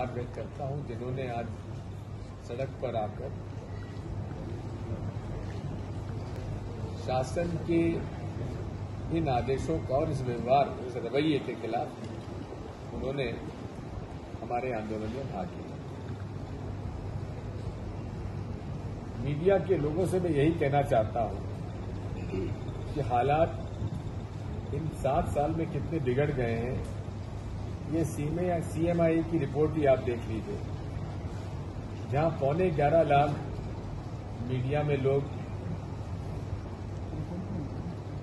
व्यक्त करता हूँ, जिन्होंने आज सड़क पर आकर शासन के इन आदेशों का और इस व्यवहार इस रवैये के खिलाफ उन्होंने हमारे आंदोलन में भाग लिया। मीडिया के लोगों से मैं यही कहना चाहता हूँ कि हालात इन सात साल में कितने बिगड़ गए हैं ये सीमे या सीएमआई की रिपोर्ट भी आप देख लीजिए। जहाँ पौने ग्यारह लाख मीडिया में लोग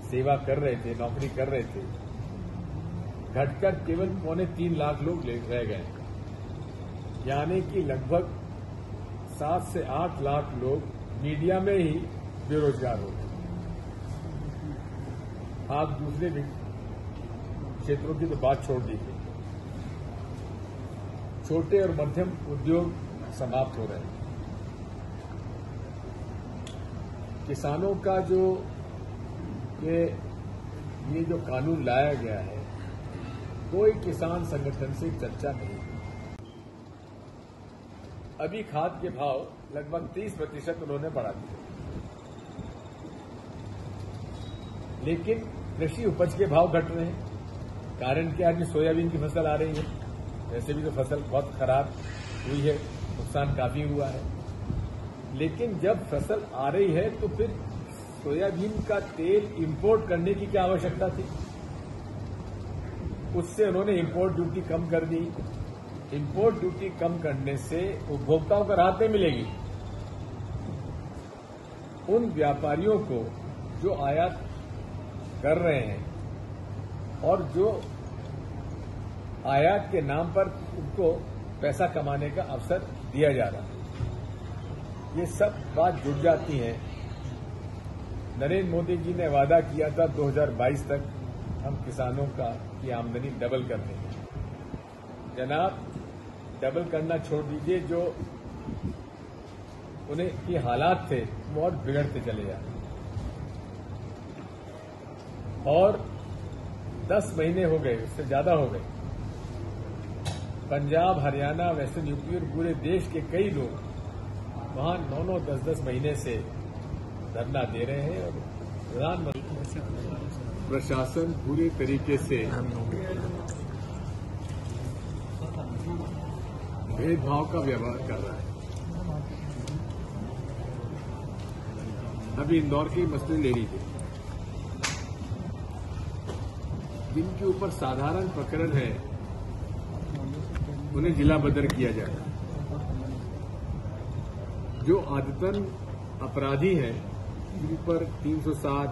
सेवा कर रहे थे, नौकरी कर रहे थे। घटकर केवल पौने तीन लाख लोग रह गए। यानी कि लगभग सात से आठ लाख लोग मीडिया में ही बेरोजगार हो गए। आप दूसरे क्षेत्रों की तो बात छोड़ दीजिए। छोटे और मध्यम उद्योग समाप्त हो रहे हैं। किसानों का जो ये ये जो कानून लाया गया है, कोई किसान संगठन से चर्चा नहीं। अभी खाद के भाव लगभग 30 प्रतिशत उन्होंने बढ़ा दिए। लेकिन कृषि उपज के भाव घट रहे हैं। कारण क्या है? कि सोयाबीन की फ़सल आ रही है। वैसे भी तो फ़सल बहुत खराब हुई है, नुकसान काफ़ी हुआ है। लेकिन जब फ़सल आ रही है तो फिर सोयाबीन का तेल इंपोर्ट करने की क्या आवश्यकता थी? उससे उन्होंने इंपोर्ट ड्यूटी कम कर दी। इंपोर्ट ड्यूटी कम करने से उपभोक्ताओं को राहत नहीं मिलेगी। उन व्यापारियों को जो आयात कर रहे हैं और जो आयात के नाम पर उनको पैसा कमाने का अवसर दिया जा रहा है। ये सब बात जुड़ जाती है। नरेंद्र मोदी जी ने वादा किया था 2022 तक हम किसानों का की आमदनी डबल कर देंगे। जनाब, डबल करना छोड़ दीजिए, जो उन्हें की हालात थे, वो और बिगड़ते चले जा रहे और 10 महीने हो गए, उससे ज़्यादा हो गए। पंजाब, हरियाणा, वेस्टर्न, यूपी और पूरे देश के कई लोग वहाँ नौ नौ दस दस महीने से धरना दे रहे हैं और प्रधानमंत्री प्रशासन पूरे तरीके से भेदभाव का व्यवहार कर रहा है। अभी इंदौर के मसले ले लीजिए। जिनके ऊपर साधारण प्रकरण है। उन्हें जिला बदर किया जाए। जो आदतन अपराधी है जिन पर 307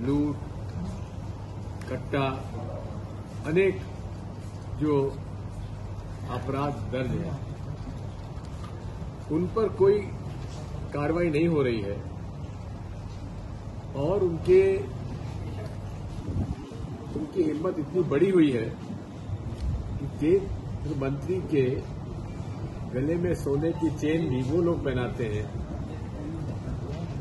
लूट, कट्टा, अनेक जो अपराध दर्ज है, उन पर कोई कार्रवाई नहीं हो रही है। और उनके, उनकी हिम्मत इतनी बड़ी हुई है कि मंत्री के गले में सोने की चेन भी वो लोग पहनाते हैं,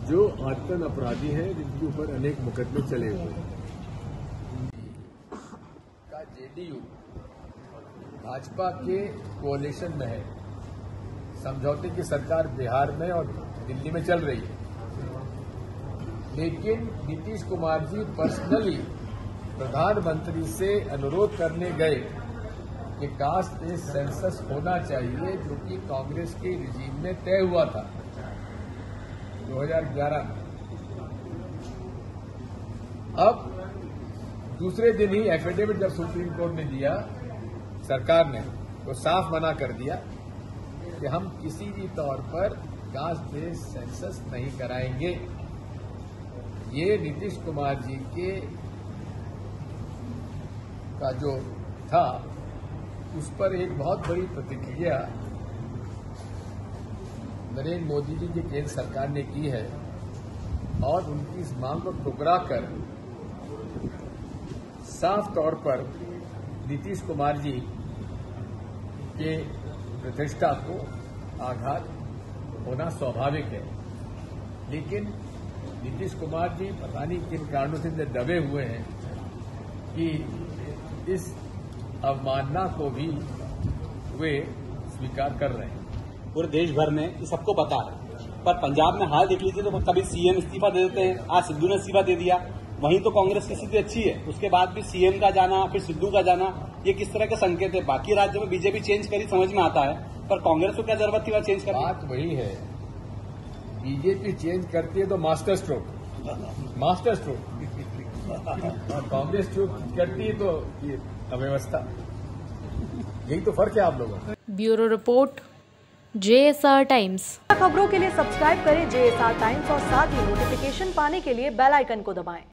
जो आतन अपराधी हैं, जिनके ऊपर अनेक मुकदमे चले हुए हैं। का जेडीयू भाजपा के कोalition में है। समझौते की सरकार बिहार में और दिल्ली में चल रही है। लेकिन नीतीश कुमार जी पर्सनली प्रधानमंत्री से अनुरोध करने गए। कि कास्ट बेस्ड सेंसस होना चाहिए जो कि कांग्रेस के रिजीम में तय हुआ था। 2011 में। अब दूसरे दिन ही एफिडेविट जब सुप्रीम कोर्ट ने दिया, सरकार ने तो साफ़ मना कर दिया कि हम किसी भी तौर पर कास्ट बेस्ड सेंसस नहीं कराएँगे। ये नीतीश कुमार जी के का जो था उस पर एक बहुत बड़ी प्रतिक्रिया नरेंद्र मोदी जी की केंद्र सरकार ने की है और उनकी इस मांग को ठुकरा कर साफ़ तौर पर नीतीश कुमार जी के प्रतिष्ठा को आघात होना स्वाभाविक है। लेकिन नीतीश कुमार जी पता नहीं किन कारणों से दबे हुए हैं कि इस अवमानना को भी वे स्वीकार कर रहे हैं। पूरे देश भर में ये सबको पता है। पर पंजाब में हाल देख लीजिए तो कभी सीएम इस्तीफा दे देते हैं। आज सिद्धू ने इस्तीफा दे दिया। वहीं तो कांग्रेस की स्थिति अच्छी है। उसके बाद भी सीएम का जाना फिर सिद्धू का जाना ये किस तरह के संकेत है? बाकी राज्यों में बीजेपी चेंज करी समझ में आता है। पर कांग्रेस को क्या ज़रूरत थी वह चेंज करने बात वही है। बीजेपी चेंज करती है तो मास्टर स्ट्रोक मास्टर स्ट्रोक और कांग्रेस जो करती है तो ये अव्यवस्था। यही तो फ़र्क है आप लोगों का। Bureau report J S R times. खबरों के लिए सब्सक्राइब करें जे एस आर टाइम्स और साथ ही नोटिफिकेशन पाने के लिए बेल आइकन को दबाएँ।